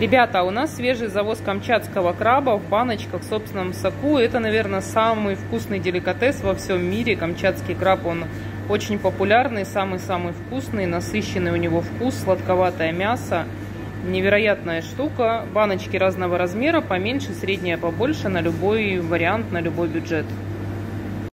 Ребята, а у нас свежий завоз камчатского краба в баночках в собственном соку. Это, наверное, самый вкусный деликатес во всем мире. Камчатский краб, он очень популярный, самый-самый вкусный, насыщенный у него вкус, сладковатое мясо. Невероятная штука. Баночки разного размера, поменьше, средняя, побольше, на любой вариант, на любой бюджет.